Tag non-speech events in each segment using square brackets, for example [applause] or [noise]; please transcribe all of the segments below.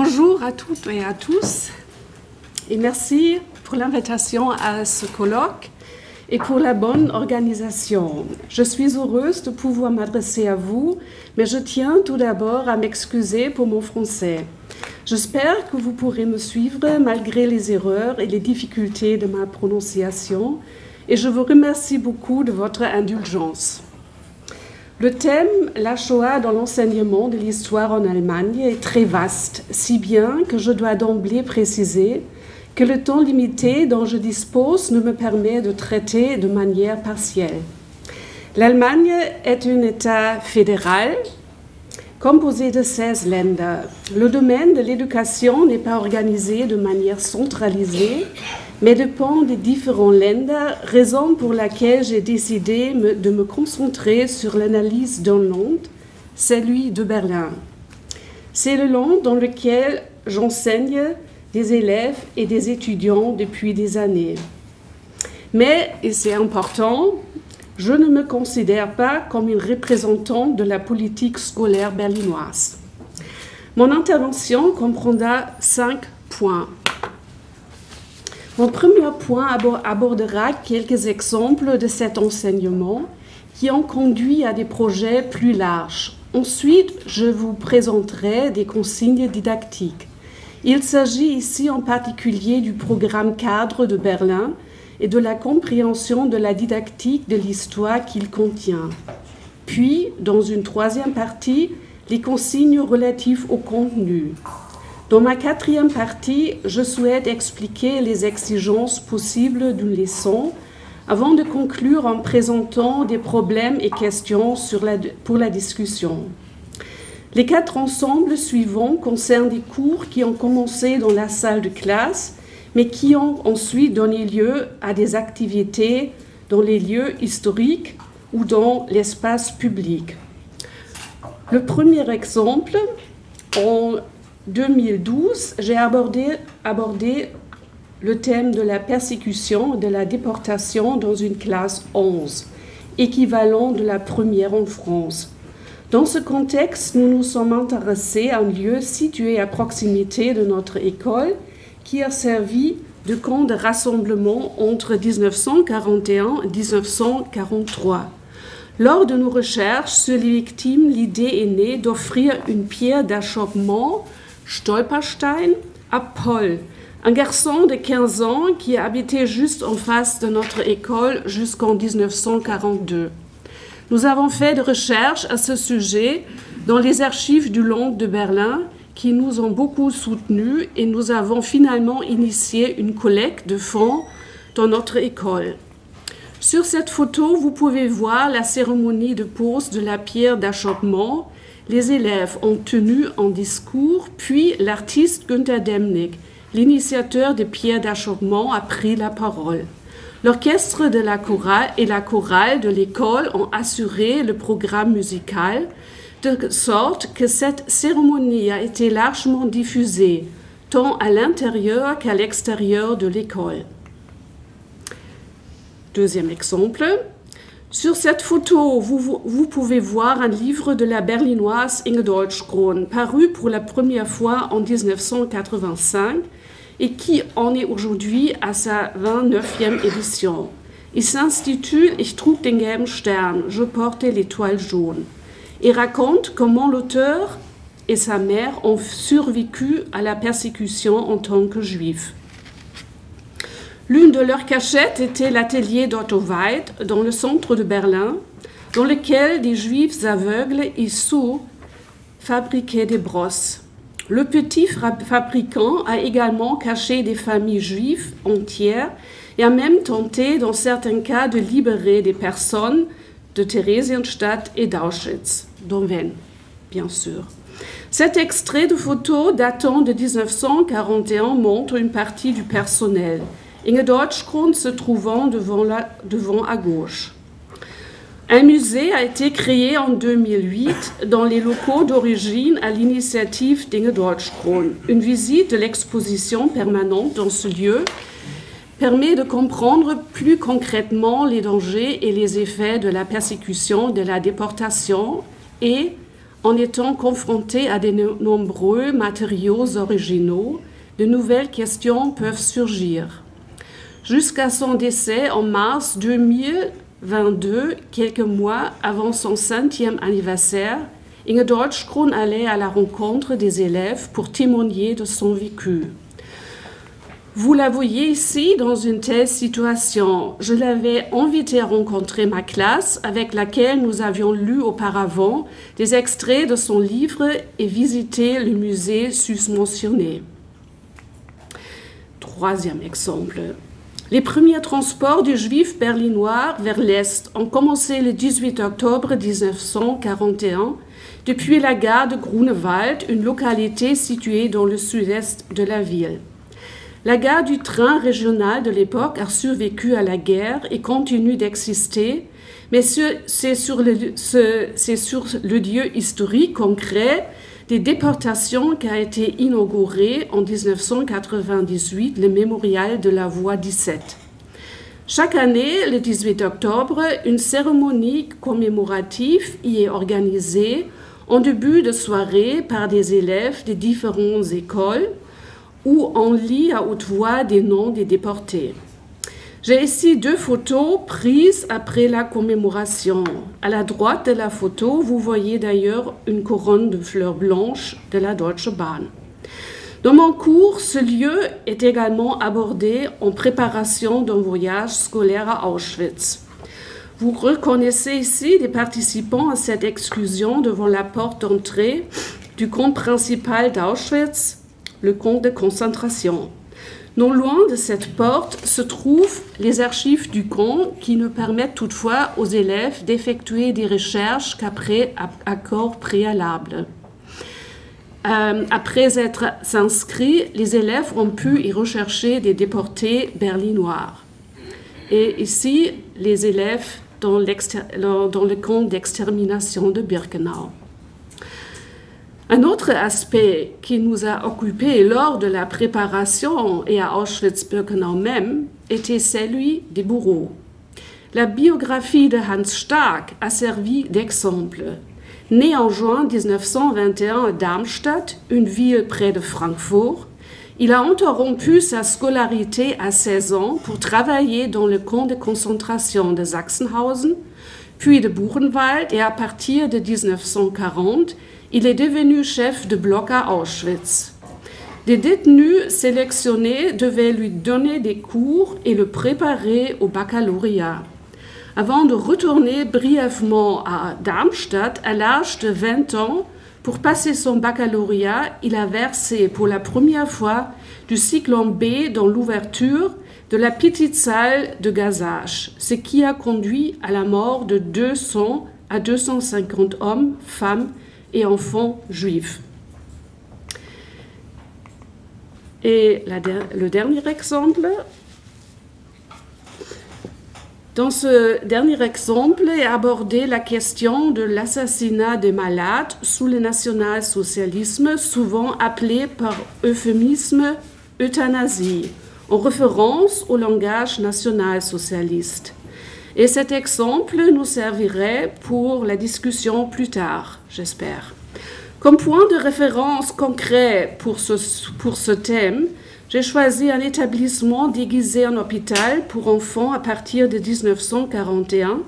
Bonjour à toutes et à tous et merci pour l'invitation à ce colloque et pour la bonne organisation. Je suis heureuse de pouvoir m'adresser à vous, mais je tiens tout d'abord à m'excuser pour mon français. J'espère que vous pourrez me suivre malgré les erreurs et les difficultés de ma prononciation et je vous remercie beaucoup de votre indulgence. Le thème La Shoah dans l'enseignement de l'histoire en Allemagne est très vaste, si bien que je dois d'emblée préciser que le temps limité dont je dispose ne me permet de traiter de manière partielle. L'Allemagne est un État fédéral composé de 16 länder. Le domaine de l'éducation n'est pas organisé de manière centralisée, mais dépend des différents länder, raison pour laquelle j'ai décidé de me concentrer sur l'analyse d'un land, celui de Berlin. C'est le land dans lequel j'enseigne des élèves et des étudiants depuis des années. Mais, et c'est important, je ne me considère pas comme une représentante de la politique scolaire berlinoise. Mon intervention comprendra cinq points. Mon premier point abordera quelques exemples de cet enseignement qui ont conduit à des projets plus larges. Ensuite, je vous présenterai des consignes didactiques. Il s'agit ici en particulier du programme cadre de Berlin et de la compréhension de la didactique de l'histoire qu'il contient. Puis, dans une troisième partie, les consignes relatives au contenu. Dans ma quatrième partie, je souhaite expliquer les exigences possibles d'une leçon avant de conclure en présentant des problèmes et questions pour la discussion. Les quatre ensembles suivants concernent des cours qui ont commencé dans la salle de classe, mais qui ont ensuite donné lieu à des activités dans les lieux historiques ou dans l'espace public. Le premier exemple, en 2012, j'ai abordé, abordé, le thème de la persécution et de la déportation dans une classe 11, équivalent de la première en France. Dans ce contexte, nous nous sommes intéressés à un lieu situé à proximité de notre école qui a servi de camp de rassemblement entre 1941 et 1943. Lors de nos recherches sur les victimes, l'idée est née d'offrir une pierre d'achoppement, Stolperstein, à Paul, un garçon de 15 ans qui habitait juste en face de notre école jusqu'en 1942. Nous avons fait des recherches à ce sujet dans les archives du Land de Berlin qui nous ont beaucoup soutenus et nous avons finalement initié une collecte de fonds dans notre école. Sur cette photo, vous pouvez voir la cérémonie de pose de la pierre d'achoppement. Les élèves ont tenu un discours, puis l'artiste Günther Demnig, l'initiateur des pierres d'achoppement, a pris la parole. L'orchestre de la chorale et la chorale de l'école ont assuré le programme musical de sorte que cette cérémonie a été largement diffusée, tant à l'intérieur qu'à l'extérieur de l'école. Deuxième exemple. Sur cette photo, vous, pouvez voir un livre de la berlinoise Inge Deutschkron, paru pour la première fois en 1985 et qui en est aujourd'hui à sa 29e édition. Il s'intitule Ich trug den gelben Stern, je portais l'étoile jaune, et raconte comment l'auteur et sa mère ont survécu à la persécution en tant que juifs. L'une de leurs cachettes était l'atelier d'Otto Weid dans le centre de Berlin, dans lequel des juifs aveugles et sourds fabriquaient des brosses. Le petit fabricant a également caché des familles juives entières et a même tenté, dans certains cas, de libérer des personnes de Theresienstadt et d'Auschwitz, dont bien sûr. Cet extrait de photo datant de 1941 montre une partie du personnel. Inge Deutschgrund se trouvant devant, à gauche. Un musée a été créé en 2008 dans les locaux d'origine à l'initiative d'Inge Deutschkron. Une visite de l'exposition permanente dans ce lieu permet de comprendre plus concrètement les dangers et les effets de la persécution, de la déportation et en étant confronté à de nombreux matériaux originaux, de nouvelles questions peuvent surgir. Jusqu'à son décès en mars 2022, quelques mois avant son centième anniversaire, Inge Deutschkron allait à la rencontre des élèves pour témoigner de son vécu. Vous la voyez ici dans une telle situation. Je l'avais invitée à rencontrer ma classe avec laquelle nous avions lu auparavant des extraits de son livre et visité le musée susmentionné. Troisième exemple. Les premiers transports du juif berlinois vers l'Est ont commencé le 18 octobre 1941 depuis la gare de Grunewald, une localité située dans le sud-est de la ville. La gare du train régional de l'époque a survécu à la guerre et continue d'exister, mais c'est sur, le, sur le lieu historique concret des déportations qu'a été inauguré en 1998 le mémorial de la Voie 17. Chaque année, le 18 octobre, une cérémonie commémorative y est organisée en début de soirée par des élèves des différentes écoles où on lit à haute voix des noms des déportés. J'ai ici deux photos prises après la commémoration. À la droite de la photo, vous voyez d'ailleurs une couronne de fleurs blanches de la Deutsche Bahn. Dans mon cours, ce lieu est également abordé en préparation d'un voyage scolaire à Auschwitz. Vous reconnaissez ici des participants à cette exclusion devant la porte d'entrée du camp principal d'Auschwitz le camp de concentration. Non loin de cette porte se trouvent les archives du camp qui ne permettent toutefois aux élèves d'effectuer des recherches qu'après accord préalable. Euh, après être inscrits, les élèves ont pu y rechercher des déportés berlinois. Et ici, les élèves dans, dans le camp d'extermination de Birkenau. Un autre aspect qui nous a occupés lors de la préparation et à Auschwitz-Birkenau même était celui des bourreaux. La biographie de Hans Stark a servi d'exemple. Né en juin 1921 à Darmstadt, une ville près de Francfort, il a interrompu sa scolarité à 16 ans pour travailler dans le camp de concentration de Sachsenhausen, puis de Buchenwald et à partir de 1940, il est devenu chef de bloc à Auschwitz. Des détenus sélectionnés devaient lui donner des cours et le préparer au baccalauréat. Avant de retourner brièvement à Darmstadt à l'âge de 20 ans pour passer son baccalauréat, il a versé pour la première fois du cyclone B dans l'ouverture de la petite salle de gazage, ce qui a conduit à la mort de 200 à 250 hommes, femmes et enfants juifs. Et le dernier exemple, dans ce dernier exemple est abordée la question de l'assassinat des malades sous le national-socialisme, souvent appelé par euphémisme euthanasie, en référence au langage national-socialiste. Et cet exemple nous servirait pour la discussion plus tard, j'espère. Comme point de référence concret pour ce, pour ce thème, j'ai choisi un établissement déguisé en hôpital pour enfants à partir de 1941,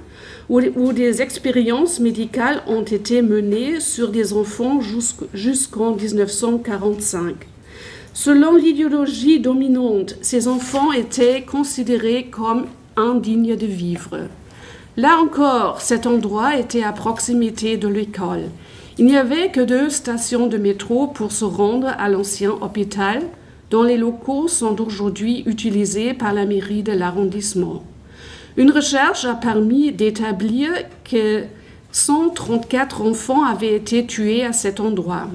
où, où des expériences médicales ont été menées sur des enfants jusqu'en 1945. Selon l'idéologie dominante, ces enfants étaient considérés comme indigne de vivre. Là encore, cet endroit était à proximité de l'école. Il n'y avait que deux stations de métro pour se rendre à l'ancien hôpital, dont les locaux sont aujourd'hui utilisés par la mairie de l'arrondissement. Une recherche a permis d'établir que 134 enfants avaient été tués à cet endroit.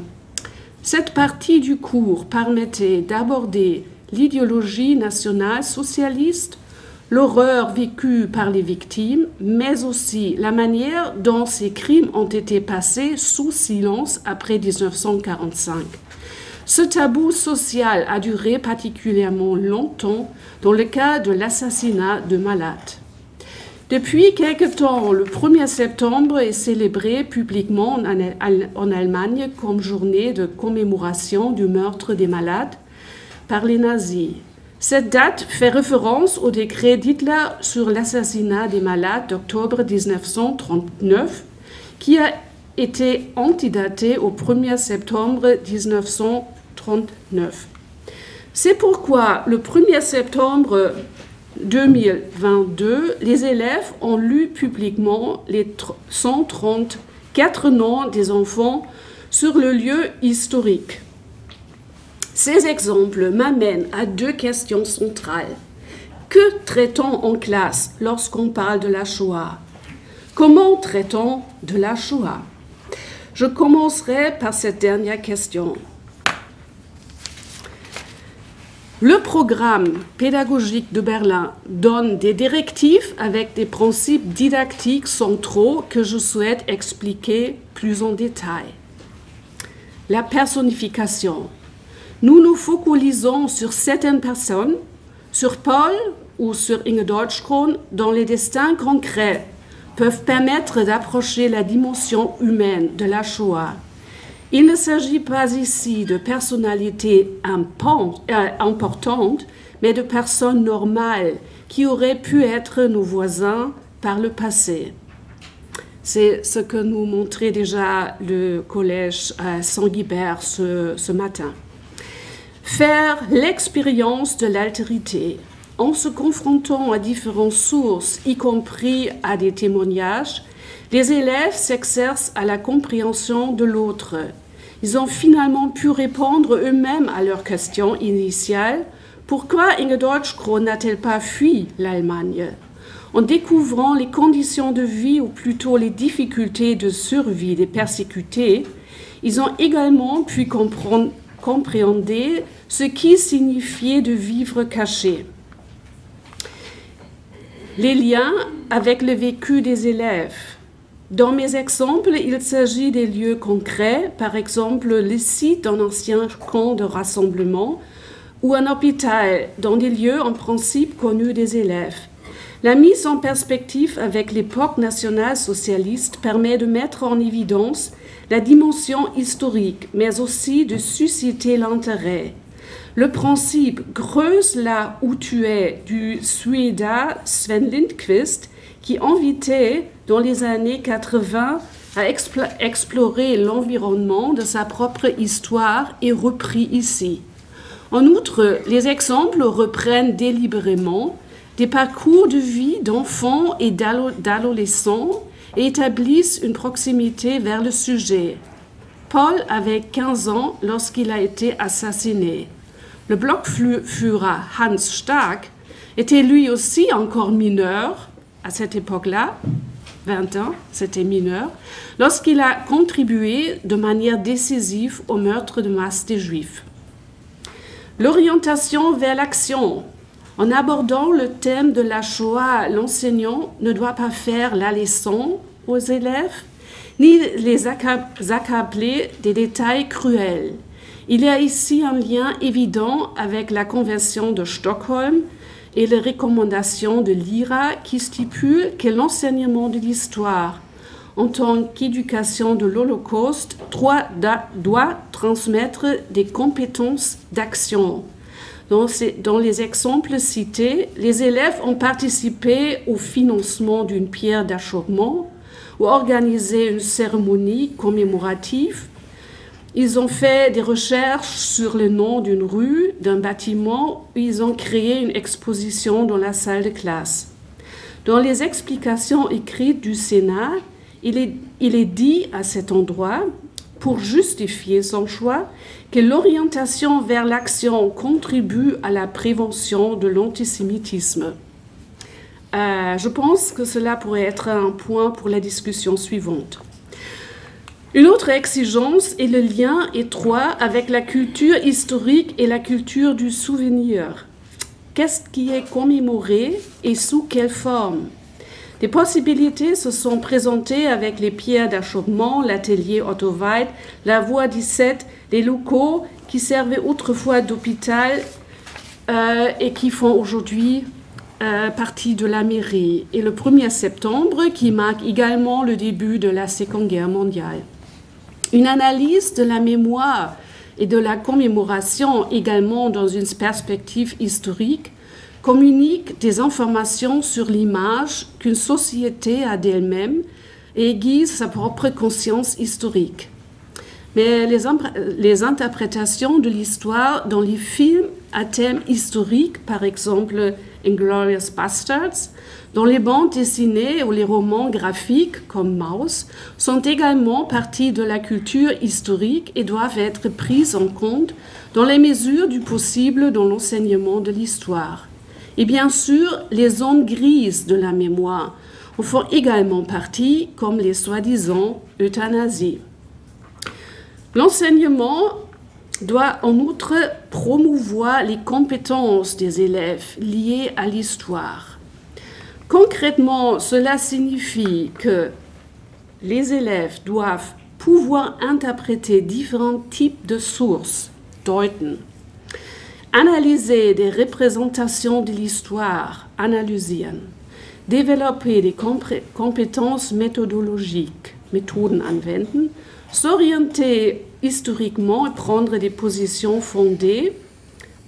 Cette partie du cours permettait d'aborder l'idéologie nationale socialiste l'horreur vécue par les victimes, mais aussi la manière dont ces crimes ont été passés sous silence après 1945. Ce tabou social a duré particulièrement longtemps dans le cas de l'assassinat de malades. Depuis quelque temps, le 1er septembre est célébré publiquement en Allemagne comme journée de commémoration du meurtre des malades par les nazis. Cette date fait référence au décret d'Hitler sur l'assassinat des malades d'octobre 1939, qui a été antidaté au 1er septembre 1939. C'est pourquoi le 1er septembre 2022, les élèves ont lu publiquement les 134 noms des enfants sur le lieu historique. Ces exemples m'amènent à deux questions centrales. Que traitons en classe lorsqu'on parle de la Shoah? Comment traitons de la Shoah? Je commencerai par cette dernière question. Le programme pédagogique de Berlin donne des directives avec des principes didactiques centraux que je souhaite expliquer plus en détail. La personnification. Nous nous focalisons sur certaines personnes, sur Paul ou sur Inge Deutschkron, dont les destins concrets peuvent permettre d'approcher la dimension humaine de la Shoah il ne s'agit pas ici de personnalités euh, importantes, mais de personnes normales qui auraient pu être nos voisins par le passé. C'est ce que nous montrait déjà le collège Saint-Guibert ce matin. Faire l'expérience de l'altérité en se confrontant à différentes sources, y compris à des témoignages, les élèves s'exercent à la compréhension de l'autre. Ils ont finalement pu répondre eux-mêmes à leurs questions initiales. Pourquoi Inge Deutschkron n'a-t-elle pas fui l'Allemagne? En découvrant les conditions de vie ou plutôt les difficultés de survie des persécutés, ils ont également pu comprendre, compréhender ce qui signifiait de vivre caché. Les liens avec le vécu des élèves, dans mes exemples, il s'agit des lieux concrets, par exemple le site d'un ancien camp de rassemblement ou un hôpital, dans des lieux en principe connus des élèves. La mise en perspective avec l'époque nationale socialiste permet de mettre en évidence la dimension historique, mais aussi de susciter l'intérêt. Le principe creuse là où tu es du Suédois Sven Lindqvist qui invitait dans les années 80 à explorer l'environnement de sa propre histoire est repris ici. En outre, les exemples reprennent délibérément des parcours de vie d'enfants et d'adolescents et établissent une proximité vers le sujet. Paul avait 15 ans lorsqu'il a été assassiné. Le bloc-führer Hans Stark était lui aussi encore mineur à cette époque-là, 20 ans, c'était mineur, lorsqu'il a contribué de manière décisive au meurtre de masse des Juifs. L'orientation vers l'action. En abordant le thème de la Shoah, l'enseignant ne doit pas faire la leçon aux élèves, ni les accabler des détails cruels. Il y a ici un lien évident avec la Convention de Stockholm et les recommandations de l'IRA qui stipulent que l'enseignement de l'histoire en tant qu'éducation de l'Holocauste doit transmettre des compétences d'action. Dans, les exemples cités, les élèves ont participé au financement d'une pierre d'achoppement ou organisé une cérémonie commémorative ils ont fait des recherches sur le nom d'une rue, d'un bâtiment, ils ont créé une exposition dans la salle de classe. Dans les explications écrites du Sénat, il est, il est dit à cet endroit, pour justifier son choix, que l'orientation vers l'action contribue à la prévention de l'antisémitisme. Euh, je pense que cela pourrait être un point pour la discussion suivante. Une autre exigence est le lien étroit avec la culture historique et la culture du souvenir. Qu'est-ce qui est commémoré et sous quelle forme? Des possibilités se sont présentées avec les pierres d'achoppement, l'atelier Otto Weid, la voie 17, les locaux qui servaient autrefois d'hôpital euh, et qui font aujourd'hui euh, partie de la mairie et le 1er septembre qui marque également le début de la Seconde Guerre mondiale. Une analyse de la mémoire et de la commémoration également dans une perspective historique communique des informations sur l'image qu'une société a d'elle-même et aiguise sa propre conscience historique. Mais les, les interprétations de l'histoire dans les films à thème historique, par exemple Inglorious Bastards, dans les bandes dessinées ou les romans graphiques comme Mouse, sont également partie de la culture historique et doivent être prises en compte dans les mesures du possible dans l'enseignement de l'histoire. Et bien sûr, les zones grises de la mémoire en font également partie, comme les soi-disant euthanasies. L'enseignement doit en outre promouvoir les compétences des élèves liées à l'histoire. Concrètement, cela signifie que les élèves doivent pouvoir interpréter différents types de sources, deuten, analyser des représentations de l'histoire, analysieren, développer des compétences méthodologiques, s'orienter historiquement et prendre des positions fondées,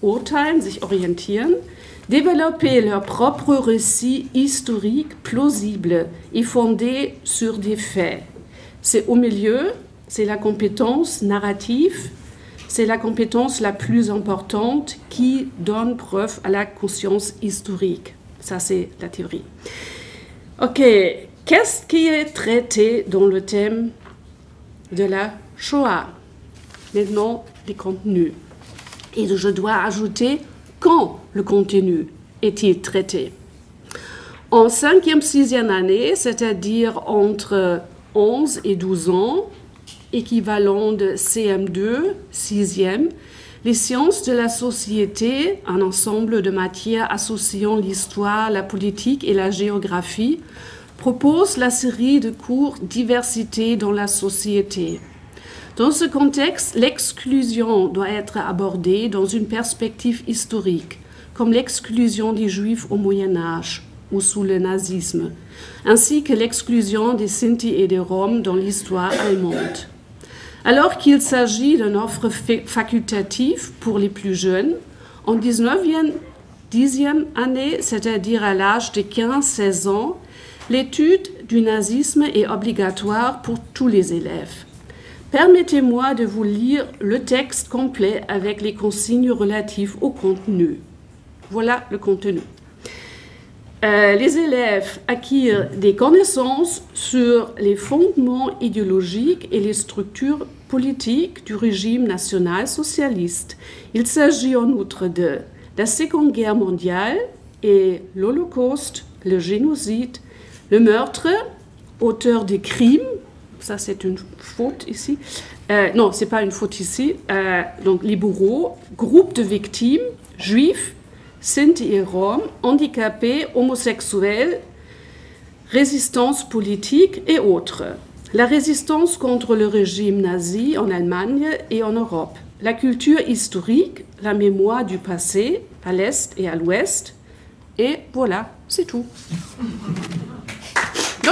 urteilen, sich orientieren, développer leur propre récit historique plausible et fondé sur des faits. C'est au milieu, c'est la compétence narrative, c'est la compétence la plus importante qui donne preuve à la conscience historique. Ça, c'est la théorie. OK, qu'est-ce qui est traité dans le thème de la Shoah? Maintenant, les contenus. Et je dois ajouter quand le contenu est-il traité En cinquième, sixième année, c'est-à-dire entre 11 et 12 ans, équivalent de CM2, sixième, les sciences de la société, un ensemble de matières associant l'histoire, la politique et la géographie, propose la série de cours Diversité dans la société. Dans ce contexte, l'exclusion doit être abordée dans une perspective historique, comme l'exclusion des Juifs au Moyen Âge ou sous le nazisme, ainsi que l'exclusion des Sinti et des Roms dans l'histoire allemande. Alors qu'il s'agit d'une offre facultative pour les plus jeunes, en 19e, 10e année, c'est-à-dire à, l'âge de 15-16 ans, l'étude du nazisme est obligatoire pour tous les élèves. Permettez-moi de vous lire le texte complet avec les consignes relatives au contenu. Voilà le contenu. Euh, les élèves acquièrent des connaissances sur les fondements idéologiques et les structures politiques du régime national socialiste. Il s'agit en outre de la Seconde Guerre mondiale et l'Holocauste, le génocide, le meurtre, auteur des crimes, ça c'est une faute ici, euh, non, c'est pas une faute ici, euh, donc les bourreaux, groupe de victimes, juifs, Sinti et Roms, handicapés, homosexuels, résistance politique et autres. La résistance contre le régime nazi en Allemagne et en Europe. La culture historique, la mémoire du passé à l'Est et à l'Ouest. Et voilà, c'est tout.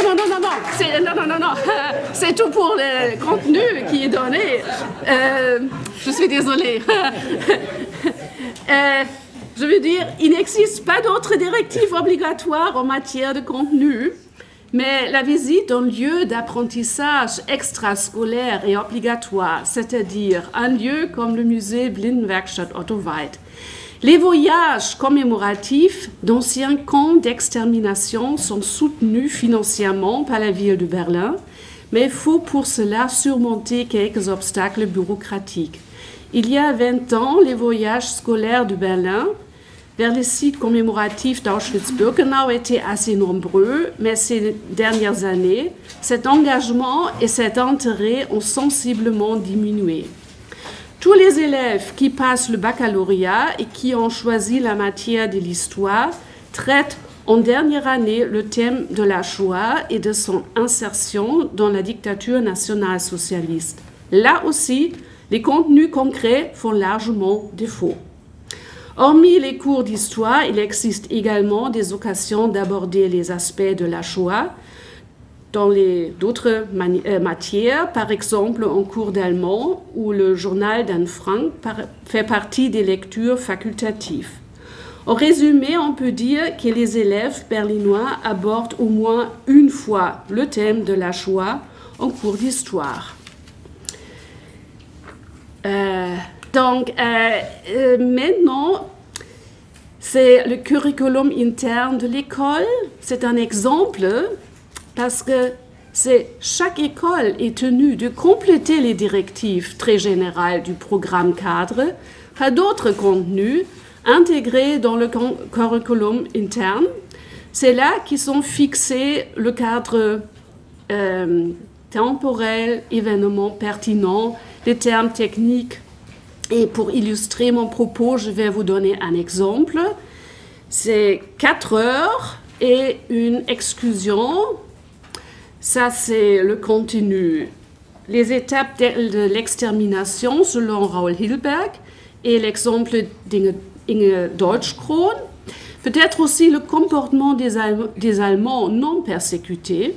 Non, non, non, non, c'est, non, non, non, non. [laughs] c'est tout pour le contenu qui est donné. Euh, je suis désolée. [laughs] euh, je veux dire, il n'existe pas d'autres directives obligatoires en matière de contenu, mais la visite d'un lieu d'apprentissage extrascolaire est obligatoire, c'est-à-dire un lieu comme le musée Blindenwerkstatt Otto Weid. Les voyages commémoratifs d'anciens camps d'extermination sont soutenus financièrement par la ville de Berlin, mais il faut pour cela surmonter quelques obstacles bureaucratiques. Il y a 20 ans, les voyages scolaires de Berlin vers les sites commémoratifs d'Auschwitz-Birkenau étaient assez nombreux, mais ces dernières années, cet engagement et cet intérêt ont sensiblement diminué. Tous les élèves qui passent le baccalauréat et qui ont choisi la matière de l'histoire traitent en dernière année le thème de la Shoah et de son insertion dans la dictature nationale socialiste. Là aussi, les contenus concrets font largement défaut. Hormis les cours d'histoire, il existe également des occasions d'aborder les aspects de la Shoah dans d'autres euh, matières, par exemple en cours d'allemand, où le journal d'Anne Frank fait partie des lectures facultatives. En résumé, on peut dire que les élèves berlinois abordent au moins une fois le thème de la Shoah en cours d'histoire. Euh, donc, euh, maintenant, c'est le curriculum interne de l'école. C'est un exemple parce que chaque école est tenue de compléter les directives très générales du programme cadre par d'autres contenus intégrés dans le curriculum interne. C'est là qu'ils sont fixés le cadre euh, temporel, événement pertinent, les termes techniques. Et pour illustrer mon propos, je vais vous donner un exemple. C'est 4 heures et une exclusion ça, c'est le contenu. Les étapes de, l'extermination selon Raoul Hilberg et l'exemple d'Inge Deutschkron. Peut-être aussi le comportement des, des Allemands non persécutés.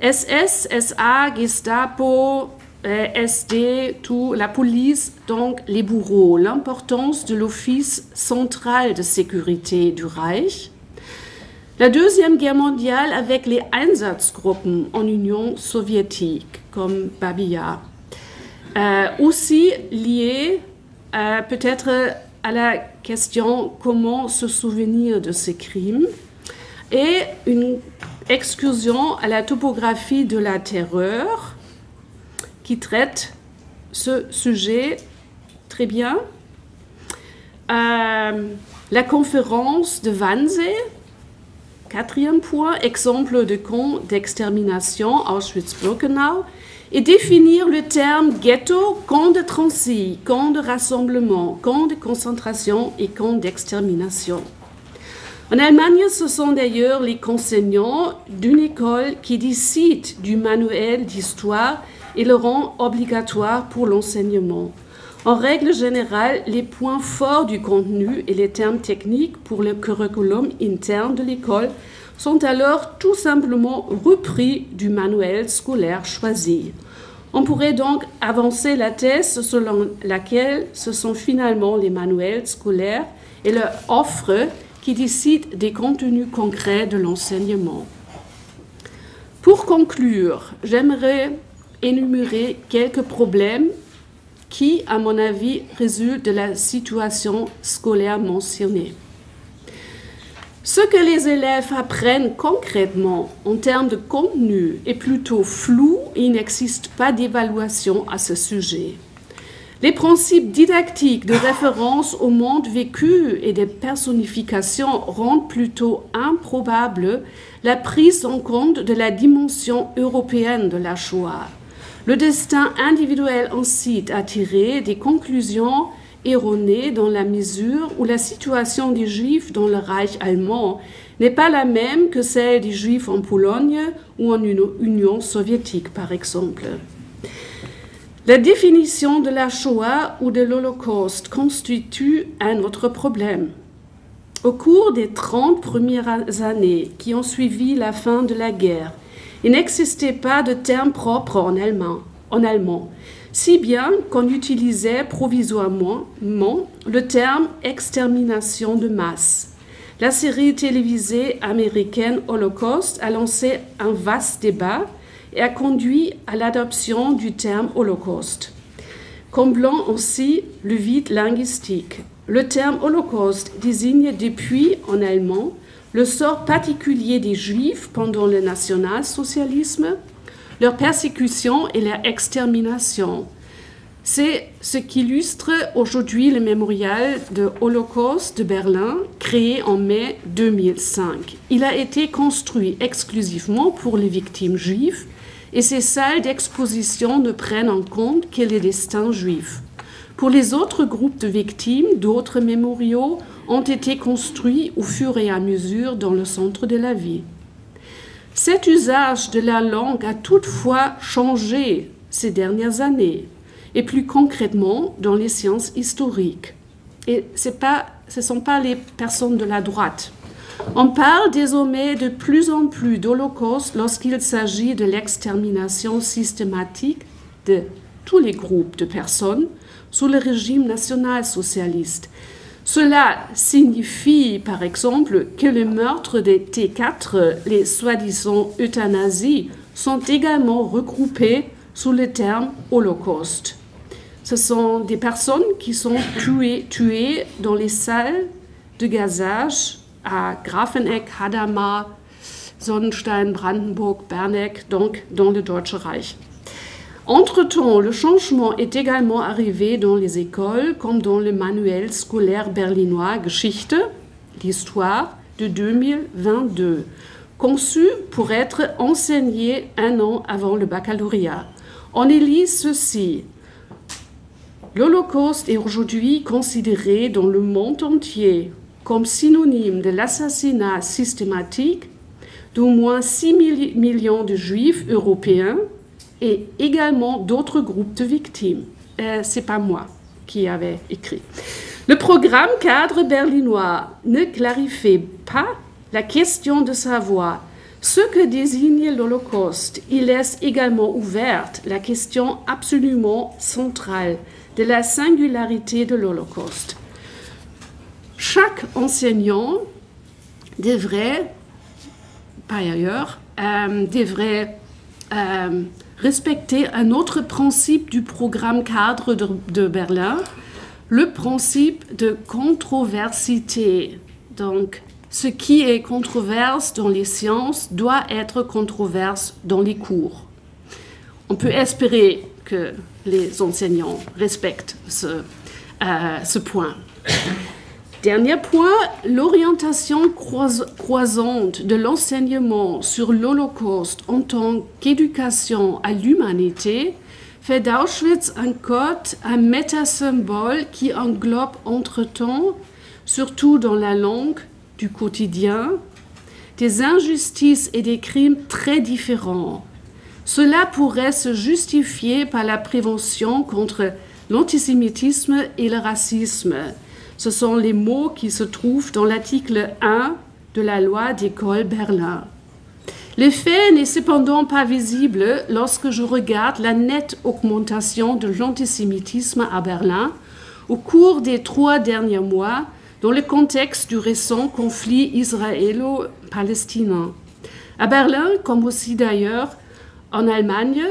SS, SA, Gestapo, euh, SD, tout, la police, donc les bourreaux, l'importance de l'Office central de sécurité du Reich, la Deuxième Guerre mondiale avec les Einsatzgruppen en Union soviétique, comme Babia. Euh, aussi lié euh, peut-être à la question comment se souvenir de ces crimes et une excursion à la topographie de la terreur qui traite ce sujet très bien. Euh, la conférence de Wannsee Quatrième point, exemple de camp d'extermination Auschwitz-Birkenau, et définir le terme ghetto, camp de transit, camp de rassemblement, camp de concentration et camp d'extermination. En Allemagne, ce sont d'ailleurs les enseignants d'une école qui décident du manuel d'histoire et le rend obligatoire pour l'enseignement. En règle générale, les points forts du contenu et les termes techniques pour le curriculum interne de l'école sont alors tout simplement repris du manuel scolaire choisi. On pourrait donc avancer la thèse selon laquelle ce sont finalement les manuels scolaires et leur offre qui décident des contenus concrets de l'enseignement. Pour conclure, j'aimerais énumérer quelques problèmes qui, à mon avis, résulte de la situation scolaire mentionnée. Ce que les élèves apprennent concrètement en termes de contenu est plutôt flou et il n'existe pas d'évaluation à ce sujet. Les principes didactiques de référence au monde vécu et des personnifications rendent plutôt improbable la prise en compte de la dimension européenne de la Shoah. Le destin individuel incite à tirer des conclusions erronées dans la mesure où la situation des Juifs dans le Reich allemand n'est pas la même que celle des Juifs en Pologne ou en Union soviétique, par exemple. La définition de la Shoah ou de l'Holocauste constitue un autre problème. Au cours des 30 premières années qui ont suivi la fin de la guerre, il n'existait pas de terme propre en allemand, si bien qu'on utilisait provisoirement le terme extermination de masse. La série télévisée américaine Holocaust a lancé un vaste débat et a conduit à l'adoption du terme Holocauste, comblant aussi le vide linguistique. Le terme Holocauste désigne depuis en allemand le sort particulier des Juifs pendant le national-socialisme, leur persécution et leur extermination. C'est ce qu'illustre aujourd'hui le mémorial de Holocauste de Berlin, créé en mai 2005. Il a été construit exclusivement pour les victimes juives et ces salles d'exposition ne prennent en compte que les destins juifs. Pour les autres groupes de victimes, d'autres mémoriaux ont été construits au fur et à mesure dans le centre de la vie. Cet usage de la langue a toutefois changé ces dernières années, et plus concrètement dans les sciences historiques. Et pas ce ne sont pas les personnes de la droite. On parle désormais de plus en plus d'Holocauste lorsqu'il s'agit de l'extermination systématique de tous les groupes de personnes sous le régime national-socialiste. Cela signifie, par exemple, que les meurtres des T4, les soi-disant euthanasies, sont également regroupés sous le terme Holocauste. Ce sont des personnes qui sont tuées, tuées dans les salles de gazage à Grafeneck, Hadamar, Sonnenstein, Brandenburg, Berneck, donc dans le Deutsche Reich. Entre-temps, le changement est également arrivé dans les écoles, comme dans le manuel scolaire berlinois Geschichte, l'histoire de 2022, conçu pour être enseigné un an avant le baccalauréat. On y lit ceci. L'Holocauste est aujourd'hui considéré dans le monde entier comme synonyme de l'assassinat systématique d'au moins 6 millions de juifs européens et également d'autres groupes de victimes. Euh, C'est pas moi qui avais écrit. Le programme cadre berlinois ne clarifie pas la question de savoir ce que désigne l'Holocauste. Il laisse également ouverte la question absolument centrale de la singularité de l'Holocauste chaque enseignant devrait, par ailleurs, euh, devrait euh, respecter un autre principe du programme cadre de, Berlin, le principe de controversité. Donc, ce qui est controverse dans les sciences doit être controverse dans les cours. On peut espérer que les enseignants respectent ce, euh, ce point. Dernier point, l'orientation croisante de l'enseignement sur l'Holocauste en tant qu'éducation à l'humanité fait d'Auschwitz un code, un métasymbole qui englobe entre-temps, surtout dans la langue du quotidien, des injustices et des crimes très différents. Cela pourrait se justifier par la prévention contre l'antisémitisme et le racisme, ce sont les mots qui se trouvent dans l'article 1 de la loi d'école Berlin. L'effet n'est cependant pas visible lorsque je regarde la nette augmentation de l'antisémitisme à Berlin au cours des trois derniers mois dans le contexte du récent conflit israélo-palestinien. À Berlin, comme aussi d'ailleurs en Allemagne,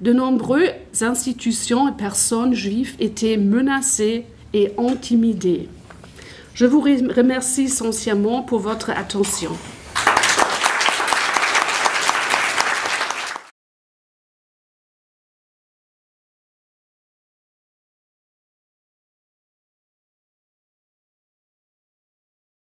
de nombreuses institutions et personnes juives étaient menacées et intimidés. Je vous remercie sincèrement pour votre attention.